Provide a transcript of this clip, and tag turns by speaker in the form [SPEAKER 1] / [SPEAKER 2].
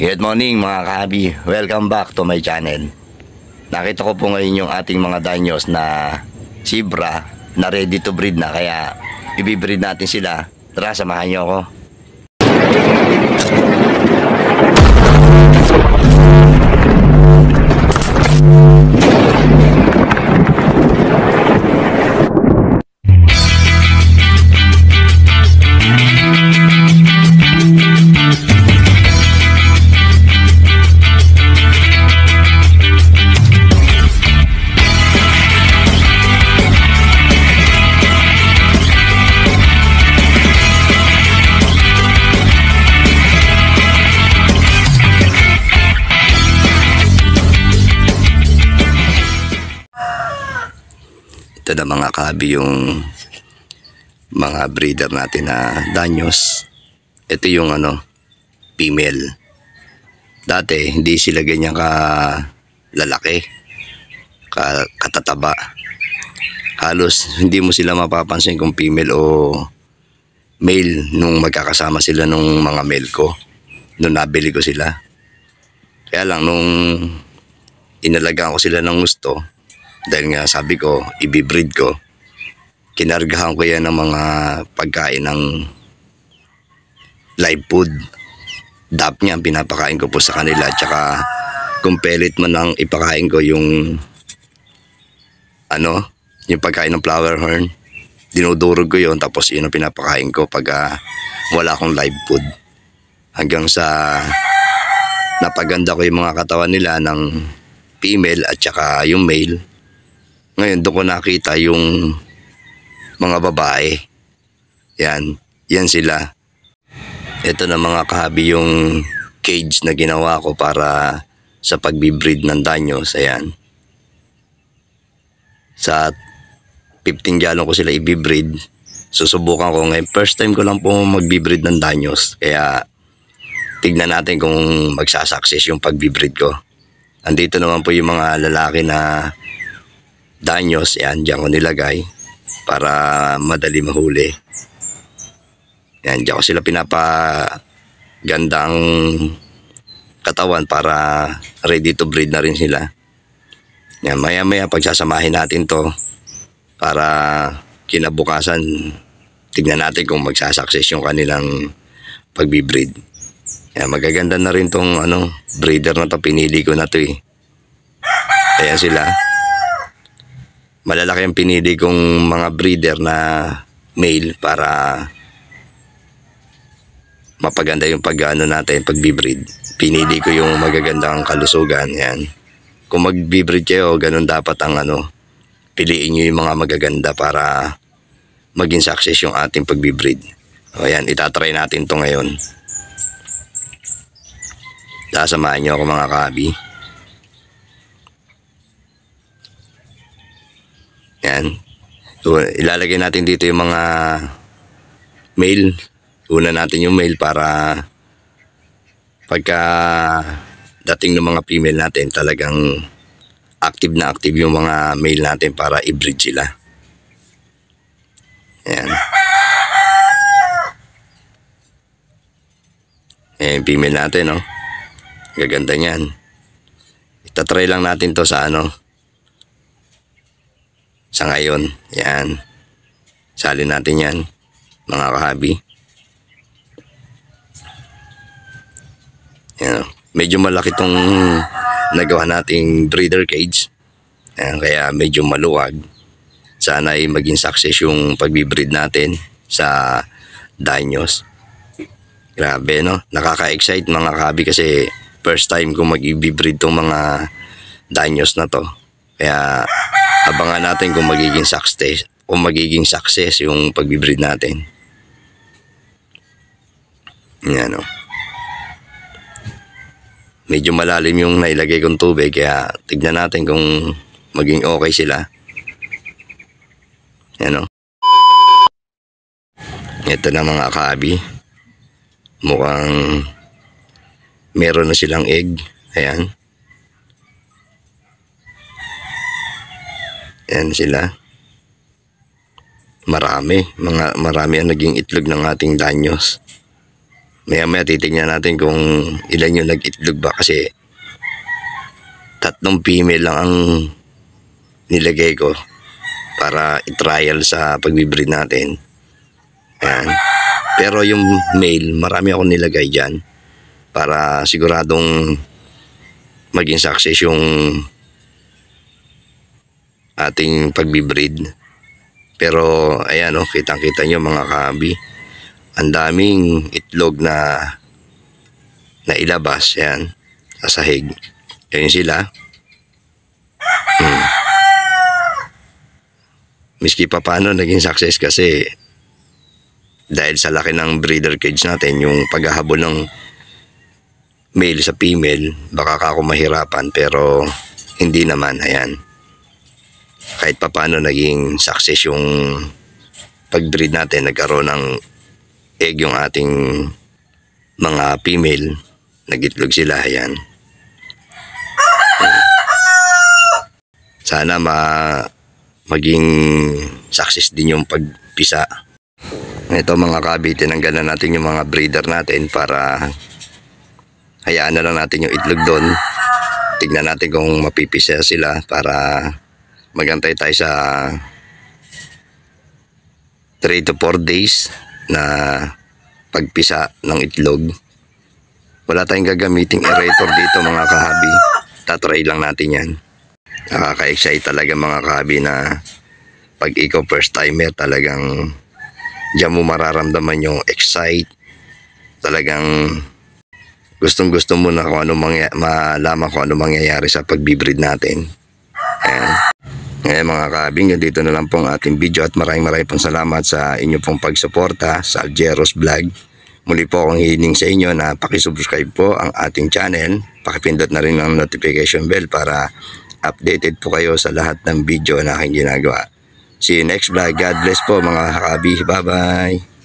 [SPEAKER 1] Good morning mga kahabi. Welcome back to my channel. Nakita ko po ngayon yung ating mga danyos na zebra na ready to breed na kaya ibibreed natin sila. Tara, samahan niyo ako. Ito na mga kahabi yung mga breeder natin na danyos. Ito yung ano, female. Dati, hindi sila ganyan ka lalaki, ka, katataba. Halos hindi mo sila mapapansin kung female o male nung magkakasama sila nung mga male ko. Nung nabili ko sila. Kaya lang nung inalagaan ko sila ng gusto, dahil nga sabi ko, ibibreed ko, kinargahan ko yan ng mga pagkain ng live food. Dap niya ang pinapakain ko po sa kanila. Tsaka kung pellet man ang ipakain ko yung ano, yung pagkain ng flower horn. Dinudurog ko yon tapos yun ang pinapakain ko pag ah, wala akong live food. Hanggang sa napaganda ko yung mga katawan nila ng female at saka yung male. Ngayon doon ko nakita yung mga babae. Yan, yan sila. Ito na mga kahabi yung cage na ginawa ko para sa pagbibreed ng danyos. Ayan. Sa 15 gallon ko sila ibibreed. Susubukan ko ngayon. First time ko lang po magbibreed ng danyos. Kaya tignan natin kung magsasucess yung pagbibreed ko. Andito naman po yung mga lalaki na danyos. Yan, dyan ko nilagay para madali mahuli. Yan, dyan ko sila pinapagandang katawan para ready to breed na rin sila. Yan, maya maya pagsasamahin natin to para kinabukasan tignan natin kung magsasucess yung kanilang pagbibreed. Yan, magaganda na rin tong ano, breeder na to. Pinili ko na to eh. Ayan sila malalaki ang pinili kong mga breeder na male para mapaganda yung pag-ano natin, pag-breed. Pinili ko yung magagandang kalusugan, yan. Kung mag-breed kayo, ganun dapat ang ano, piliin nyo yung mga magaganda para maging success yung ating pag-breed. O yan, itatry natin to ngayon. Sasamahan nyo ako mga kabi. So, ilalagay natin dito yung mga mail. Una natin yung mail para pagka dating ng mga female natin talagang active na active yung mga male natin para i-breed sila. Yan. Ayan, female natin, no? Gaganda niyan. Itatry lang natin to sa ano, sa ngayon. Yan. Salin natin yan, mga kahabi. Yan. Medyo malaki tong nagawa nating breeder cage. Yan, kaya medyo maluwag. Sana ay maging success yung pagbibreed natin sa danyos. Grabe no, nakaka-excite mga kahabi kasi first time ko mag-breed tong mga danyos na to. Kaya abangan natin kung magiging success kung magiging success yung pagbibreed natin. Yan o. Medyo malalim yung nailagay kong tubig kaya tignan natin kung maging okay sila. Yan o. Ito na mga kabi. Mukhang meron na silang egg. Ayan. Yan sila. Marami. Mga, marami ang naging itlog ng ating danyos. Maya maya titignan natin kung ilan yung nag-itlog ba kasi tatlong female lang ang nilagay ko para i-trial sa pagbibreed natin. Ayan. Pero yung male, marami akong nilagay dyan para siguradong maging success yung ating pagbibreed. Pero ayan oh, kitang-kita nyo mga kabi. Ang daming itlog na na ilabas yan sa sahig. Yan sila. Hmm. Miski pa paano naging success kasi dahil sa laki ng breeder cage natin, yung paghahabol ng male sa female, baka ka ako mahirapan pero hindi naman, ayan. Kahit pa paano naging success yung pag-breed natin, nagkaroon ng egg yung ating mga female, nagitlog sila, ayan. Sana ma maging success din yung pagpisa. Ito mga kabi, tinanggal na natin yung mga breeder natin para hayaan na lang natin yung itlog doon. Tignan natin kung mapipisa sila para magantay tayo sa 3 to 4 days na pagpisa ng itlog. Wala tayong gagamiting aerator dito mga kahabi. Tatry lang natin yan. Nakaka-excite talaga mga kahabi na pag ikaw first timer talagang diyan mo mararamdaman yung excite. Talagang gustong gusto mo na kung ano mangya, malaman kung ano mangyayari sa pagbibreed natin. Ngayon mga kabing, dito na lang pong ating video at maraming maraming pong salamat sa inyo pong pagsuporta sa Aljeros Vlog. Muli po akong hiling sa inyo na pakisubscribe po ang ating channel. Pakipindot na rin ang notification bell para updated po kayo sa lahat ng video na aking ginagawa. See you next vlog. God bless po mga kabi. Bye-bye.